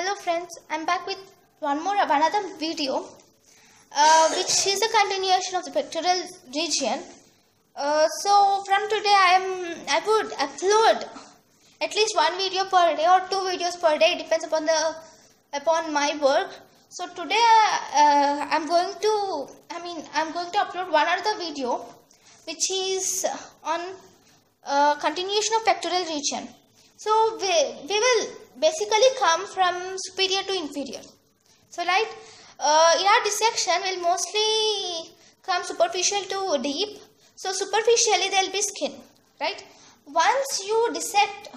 Hello friends, I'm back with one more another video uh, which is a continuation of the pectoral region. Uh, so from today I am I would upload at least one video per day or two videos per day depends upon the upon my work. So today uh, I'm going to I mean I'm going to upload one other video which is on uh, continuation of pectoral region. So we, we will basically come from superior to inferior. So right, uh, in our dissection will mostly come superficial to deep. So superficially there will be skin, right? Once you dissect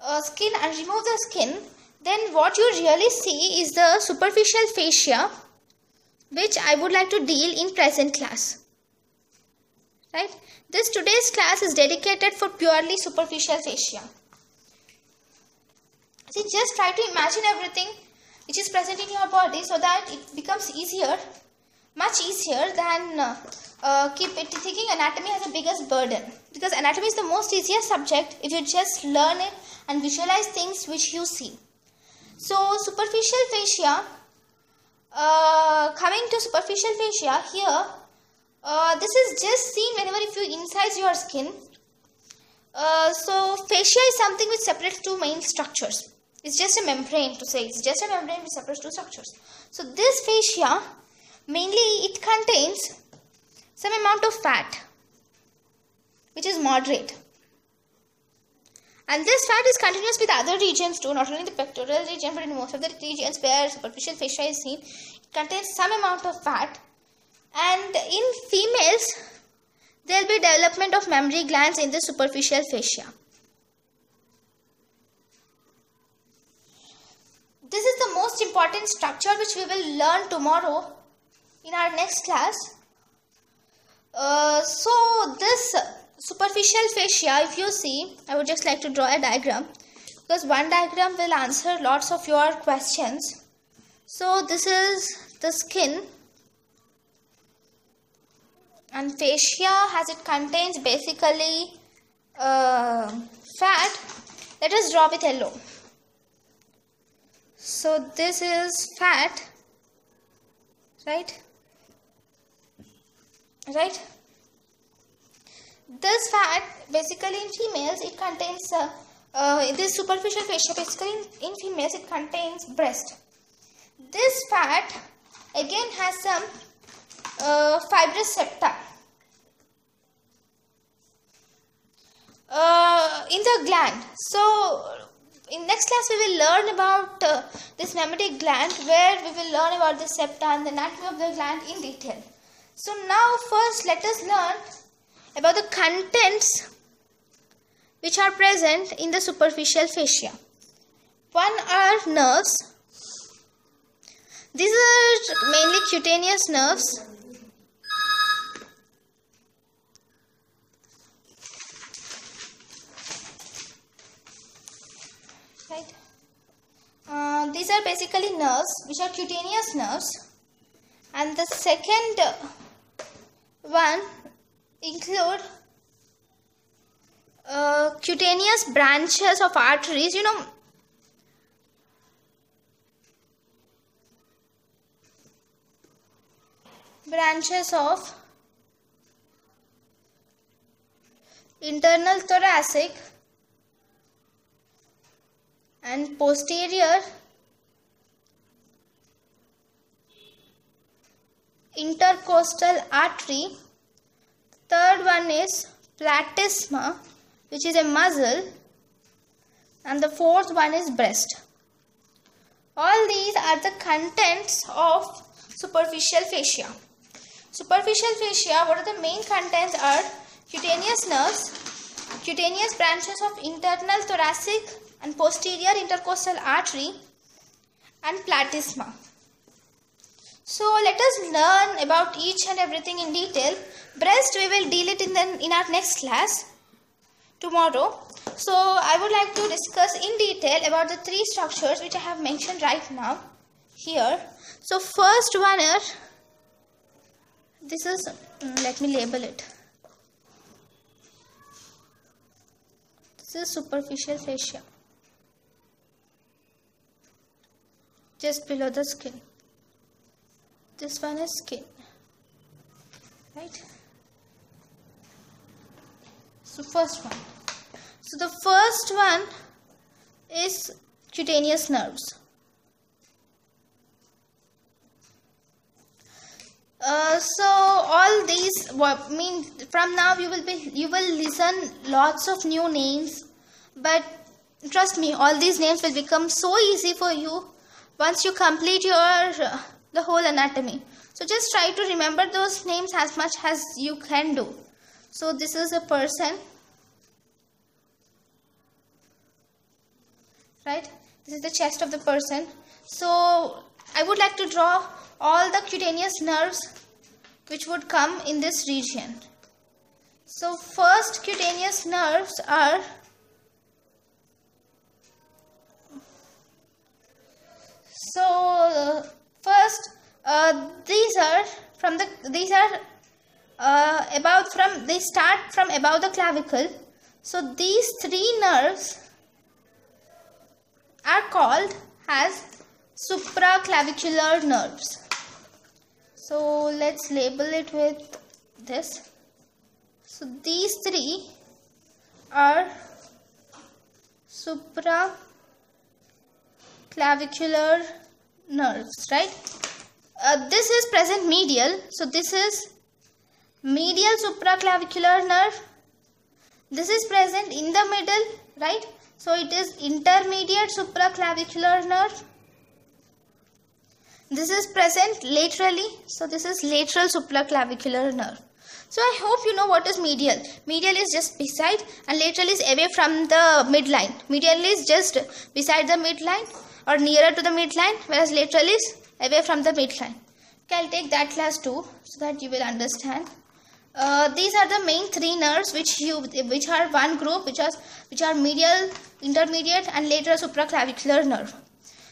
uh, skin and remove the skin, then what you really see is the superficial fascia which I would like to deal in present class. Right? This today's class is dedicated for purely superficial fascia. See, just try to imagine everything which is present in your body so that it becomes easier, much easier than uh, uh, keep it thinking anatomy has the biggest burden. Because anatomy is the most easiest subject if you just learn it and visualize things which you see. So, superficial fascia, uh, coming to superficial fascia here, uh, this is just seen whenever if you incise your skin. Uh, so fascia is something which separates two main structures. It's just a membrane to say. It's just a membrane which separates two structures. So this fascia, mainly it contains some amount of fat, which is moderate. And this fat is continuous with other regions too, not only the pectoral region, but in most of the regions where superficial fascia is seen, it contains some amount of fat and in females there will be development of mammary glands in the superficial fascia. This is the most important structure which we will learn tomorrow in our next class. Uh, so this superficial fascia if you see I would just like to draw a diagram because one diagram will answer lots of your questions. So this is the skin and fascia as it contains basically uh, fat let us draw with yellow so this is fat right right this fat basically in females it contains uh, uh, this superficial fascia basically in, in females it contains breast this fat again has some uh, fibrous septa. Uh, in the gland. So, in next class we will learn about uh, this mammary gland where we will learn about the septa and the anatomy of the gland in detail. So, now first let us learn about the contents which are present in the superficial fascia. One are nerves. These are mainly cutaneous nerves right uh, these are basically nerves which are cutaneous nerves. And the second one include uh, cutaneous branches of arteries you know. Branches of internal thoracic and posterior intercostal artery. Third one is platysma, which is a muscle, and the fourth one is breast. All these are the contents of superficial fascia. Superficial fascia, what are the main contents are cutaneous nerves, cutaneous branches of internal thoracic and posterior intercostal artery and platysma. So let us learn about each and everything in detail. Breast we will deal it in, the, in our next class tomorrow. So I would like to discuss in detail about the three structures which I have mentioned right now here. So first one is, this is, mm, let me label it. This is superficial fascia. just below the skin this one is skin right? So first one. So the first one is cutaneous nerves. Uh, so all these what mean from now you will be you will listen lots of new names but trust me all these names will become so easy for you. Once you complete your the whole anatomy. So just try to remember those names as much as you can do. So this is a person. Right? This is the chest of the person. So I would like to draw all the cutaneous nerves which would come in this region. So first cutaneous nerves are so first uh, these are from the these are uh, about from they start from above the clavicle so these three nerves are called as supraclavicular nerves. So let's label it with this. So these three are supraclavicular nerves, right? Uh, this is present medial. So this is medial supraclavicular nerve. This is present in the middle, right? So it is intermediate supraclavicular nerve this is present laterally. So this is lateral supraclavicular nerve. So I hope you know what is medial. Medial is just beside and lateral is away from the midline. Medial is just beside the midline or nearer to the midline whereas lateral is away from the midline. Okay, I'll take that class too so that you will understand. Uh, these are the main three nerves which you which are one group which are which are medial, intermediate and lateral supraclavicular nerve.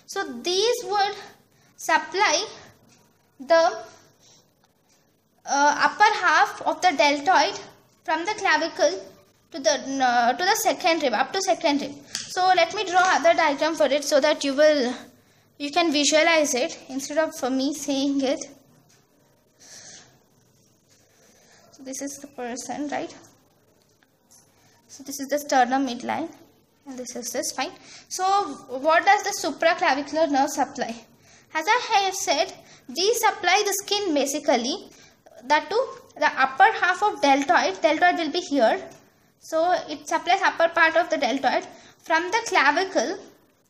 So these would supply the uh, upper half of the deltoid from the clavicle to the uh, to the second rib up to second rib so let me draw other diagram for it so that you will you can visualize it instead of for me saying it so this is the person right so this is the sternum midline and this is this fine so what does the supraclavicular nerve supply as I have said, these supply the skin basically. That to the upper half of deltoid, deltoid will be here. So it supplies upper part of the deltoid from the clavicle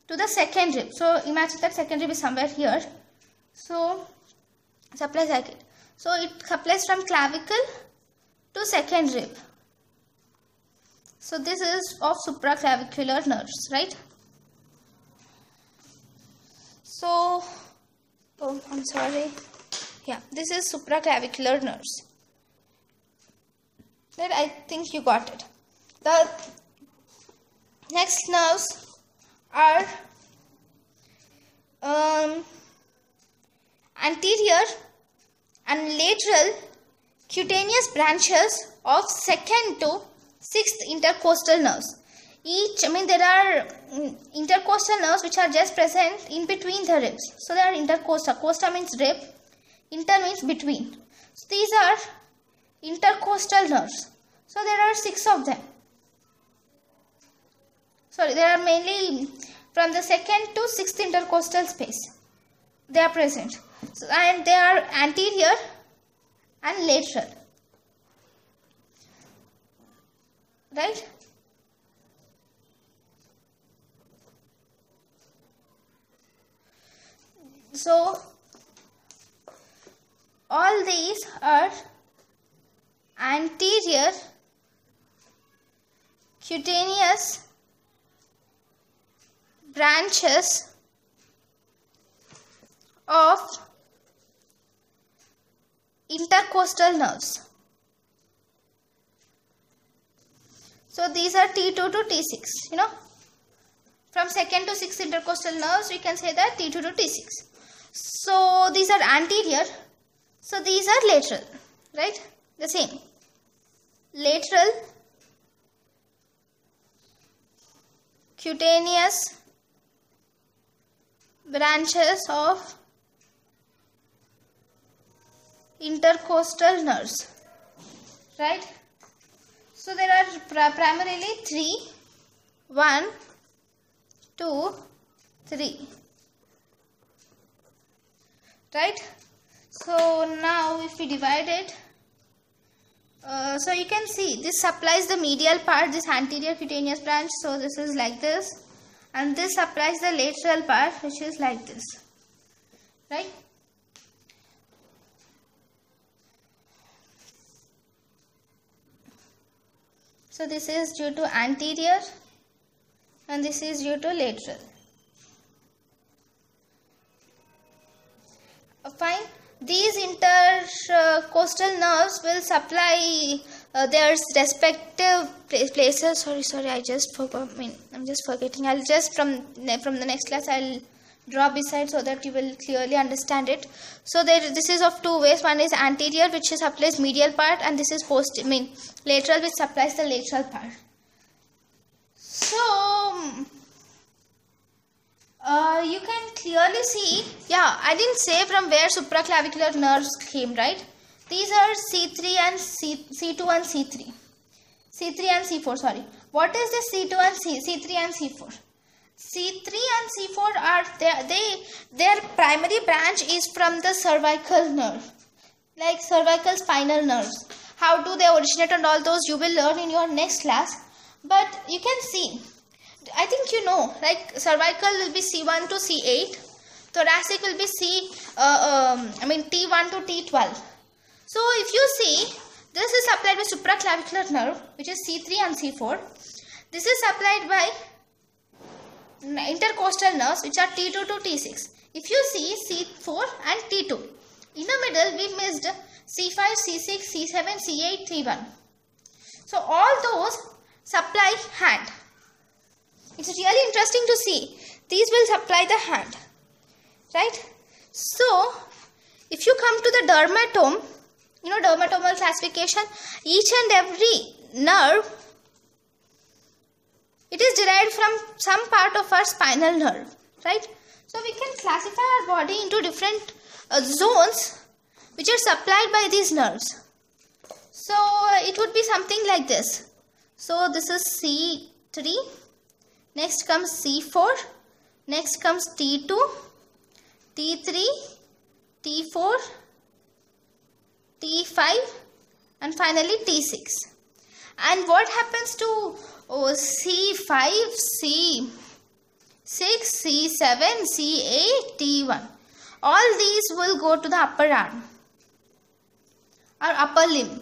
to the second rib. So imagine that second rib is somewhere here. So supplies like it. So it supplies from clavicle to second rib. So this is of supraclavicular nerves, right? So oh I'm sorry yeah this is supraclavicular nerves that I think you got it the next nerves are um, anterior and lateral cutaneous branches of second to sixth intercostal nerves. Each i mean there are mm, intercostal nerves which are just present in between the ribs. So they are intercostal. Costa means rib inter means between. So these are intercostal nerves. So there are six of them sorry they are mainly from the second to sixth intercostal space. They are present. So, and they are anterior and lateral. Right? So all these are anterior cutaneous branches of intercostal nerves. So these are T2 to T6, you know. From second to sixth intercostal nerves, we can say that T2 to T6. So these are anterior. So these are lateral, right? The same. Lateral, cutaneous branches of intercostal nerves right? So there are primarily three. One two three right? So now if we divide it uh, so you can see this supplies the medial part this anterior cutaneous branch. So this is like this and this supplies the lateral part which is like this. Right? So this is due to anterior and this is due to lateral. Uh, fine. These intercostal nerves will supply uh, their respective places. Sorry sorry i just forgot I mean, i'm just forgetting. I'll just from from the next class i'll draw beside so that you will clearly understand it. So there this is of two ways. One is anterior which is supplies medial part and this is post i mean lateral which supplies the lateral part. So uh, you can clearly see, yeah, I didn't say from where supraclavicular nerves came, right? These are C3 and C, C2 and C3. C3 and C4, sorry. What is the C2 and C, C3 and C4? C3 and C4 are, they, they, their primary branch is from the cervical nerve, like cervical spinal nerves. How do they originate and all those you will learn in your next class. But you can see I think you know, like cervical will be C1 to C8, thoracic will be C, uh, um, I mean T1 to T12. So if you see, this is supplied by supraclavicular nerve, which is C3 and C4. This is supplied by intercostal nerves, which are T2 to T6. If you see C4 and T2, in the middle we missed C5, C6, C7, C8, T1. So all those supply hand. It's really interesting to see. These will supply the hand. Right? So, if you come to the dermatome, you know dermatomal classification, each and every nerve, it is derived from some part of our spinal nerve. Right? So, we can classify our body into different uh, zones which are supplied by these nerves. So, it would be something like this. So, this is C3 Next comes C4. Next comes T2, T3, T4, T5 and finally T6. And what happens to oh, C5, C6, C7, C8, T1? All these will go to the upper arm or upper limb.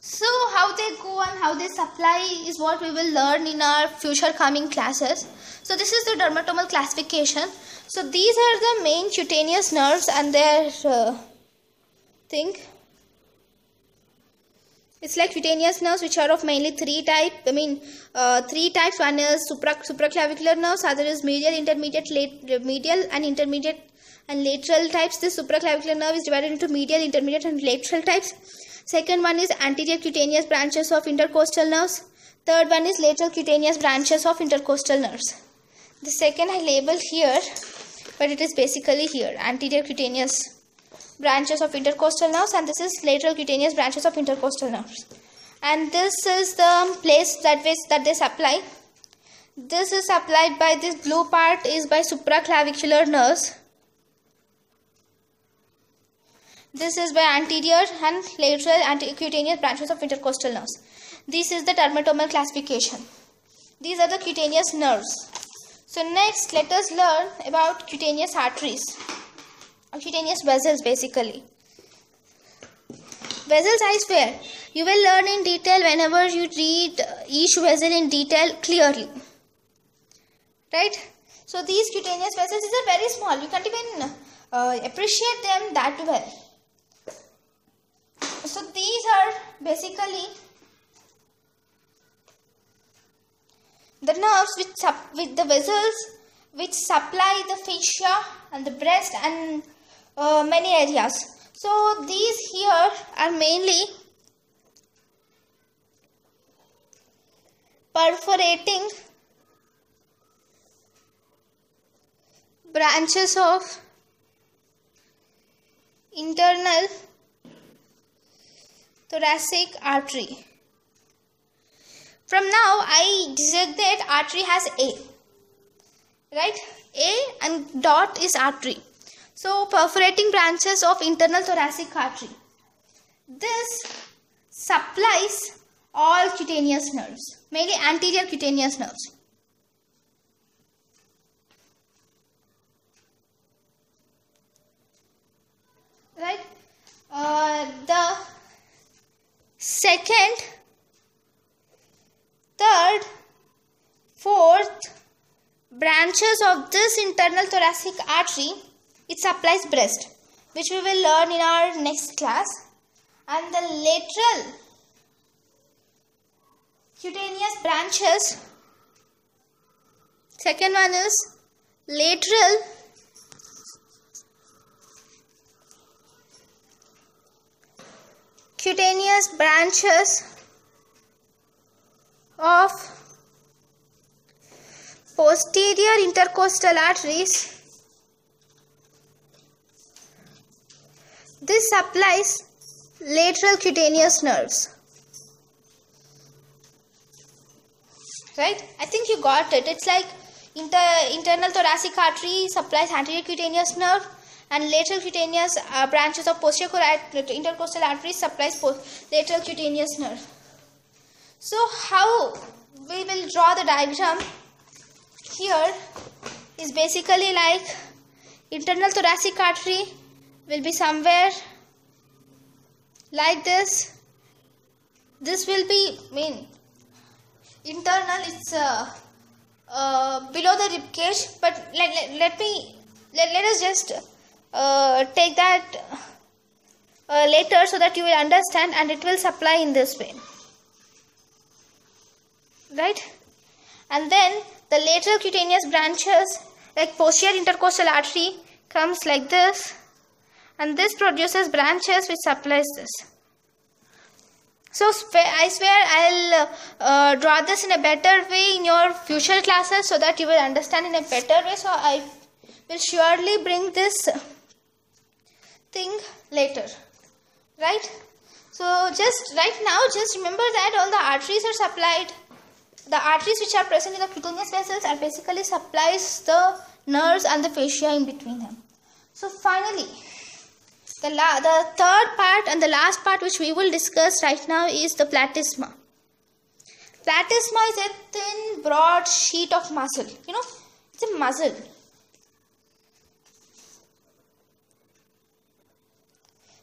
So how they go and how they supply is what we will learn in our future coming classes. So this is the dermatomal classification. So these are the main cutaneous nerves and their uh, thing. It's like cutaneous nerves which are of mainly three type. I mean uh, three types. One is supra supraclavicular nerves. Other is medial, intermediate, late, medial and intermediate and lateral types. This supraclavicular nerve is divided into medial, intermediate and lateral types. Second one is anterior cutaneous branches of intercostal nerves. Third one is lateral cutaneous branches of intercostal nerves. The second I label here, but it is basically here, anterior cutaneous branches of intercostal nerves and this is lateral cutaneous branches of intercostal nerves. And this is the place that, way, that they supply. This is supplied by this blue part is by supraclavicular nerves This is by anterior and lateral anticutaneous branches of intercostal nerves. This is the dermatomal classification. These are the cutaneous nerves. So next let us learn about cutaneous arteries cutaneous vessels basically. Vessels I swear you will learn in detail whenever you read each vessel in detail clearly. Right? So these cutaneous vessels are very small. You can't even uh, appreciate them that well so these are basically the nerves which with the vessels which supply the fascia and the breast and uh, many areas so these here are mainly perforating branches of internal thoracic artery. From now, I designate artery has A. Right? A and dot is artery. So, perforating branches of internal thoracic artery. This supplies all cutaneous nerves, mainly anterior cutaneous nerves. Right? Uh, the second, third, fourth branches of this internal thoracic artery, it supplies breast, which we will learn in our next class. And the lateral cutaneous branches, second one is lateral cutaneous branches of posterior intercostal arteries. This supplies lateral cutaneous nerves. Right? I think you got it. It's like inter internal thoracic artery supplies anterior cutaneous nerve and lateral cutaneous uh, branches of posterior intercostal artery supplies lateral cutaneous nerve. So how we will draw the diagram here is basically like internal thoracic artery will be somewhere like this. This will be mean internal it's uh, uh, below the rib cage but let, let, let me let, let us just uh, take that uh, later so that you will understand and it will supply in this way. Right? And then the lateral cutaneous branches like posterior intercostal artery comes like this and this produces branches which supplies this. So I swear I'll uh, draw this in a better way in your future classes so that you will understand in a better way. So I will surely bring this thing later. Right? So just right now just remember that all the arteries are supplied. The arteries which are present in the cutaneous vessels are basically supplies the nerves and the fascia in between them. So finally the, la- the third part and the last part which we will discuss right now is the platysma. Platysma is a thin broad sheet of muscle. You know it's a muscle.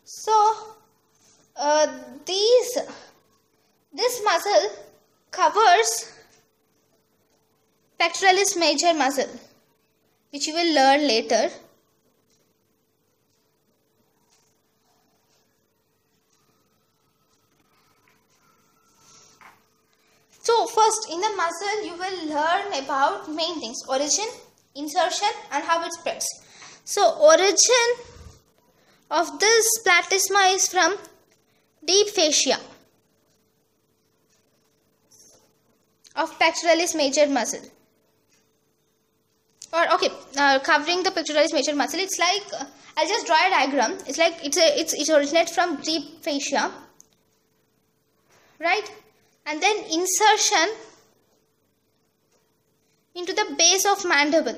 So, uh, these this muscle covers pectoralis major muscle, which you will learn later. So first in the muscle you will learn about main things. Origin, insertion and how it spreads. So origin of this platysma is from deep fascia of pectoralis major muscle. Or okay uh, covering the pectoralis major muscle it's like uh, I'll just draw a diagram. It's like it's a it's it originates from deep fascia right? And then insertion into the base of mandible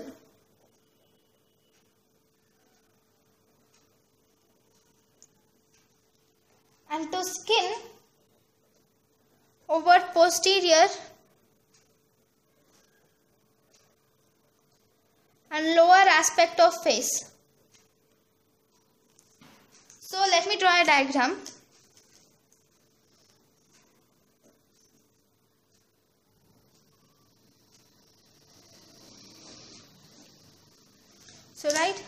and to skin over posterior and lower aspect of face. So let me draw a diagram. So right,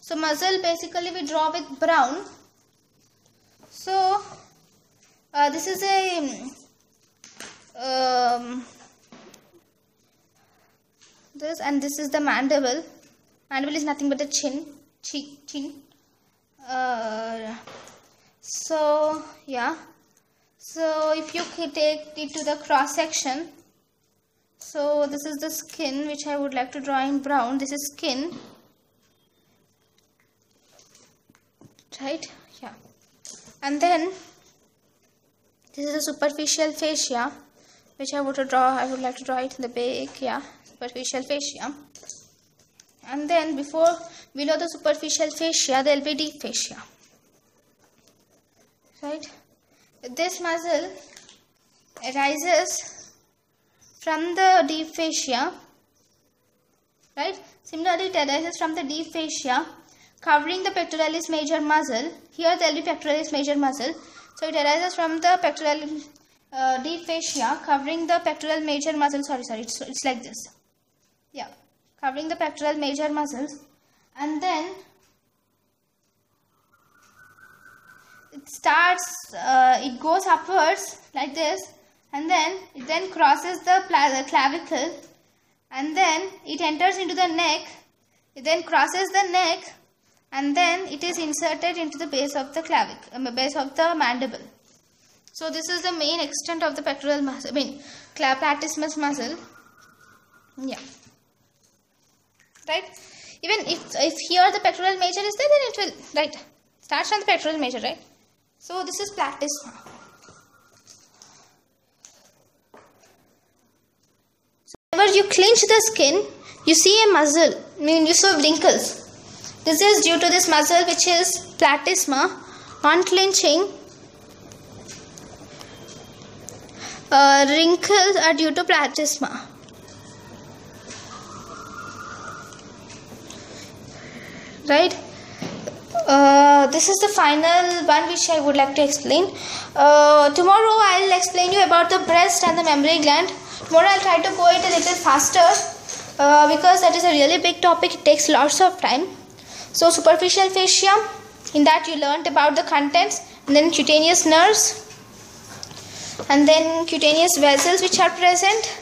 so muzzle basically we draw with brown. So uh, this is a um, this and this is the mandible. Mandible is nothing but the chin cheek chin. Uh, so yeah. So if you take it to the cross section. So this is the skin which I would like to draw in brown. This is skin right? Yeah. And then this is a superficial fascia which I would draw I would like to draw it in the back yeah superficial fascia. And then before below the superficial fascia there will be deep fascia. Right? This muscle arises from the deep fascia. Right? Similarly it arises from the deep fascia covering the pectoralis major muscle. Here there will be pectoralis major muscle. So it arises from the pectoral uh, deep fascia covering the pectoral major muscle. Sorry sorry it's, it's like this. Yeah covering the pectoral major muscles and then it starts uh, it goes upwards like this. And then it then crosses the, the clavicle. And then it enters into the neck. It then crosses the neck and then it is inserted into the base of the clavicle um, base of the mandible. So this is the main extent of the pectoral muscle i mean platysmus muscle. Yeah. Right? Even if if here the pectoral major is there then it will right starts from the pectoral major right? So this is platysma so whenever you clench the skin you see a muscle I mean you see wrinkles this is due to this muscle which is platysma on clenching uh, wrinkles are due to platysma right uh, this is the final one which I would like to explain. Uh, tomorrow I'll explain you about the breast and the mammary gland. Tomorrow I'll try to go it a little faster uh, because that is a really big topic. It takes lots of time. So superficial fascia, in that you learned about the contents and then cutaneous nerves and then cutaneous vessels which are present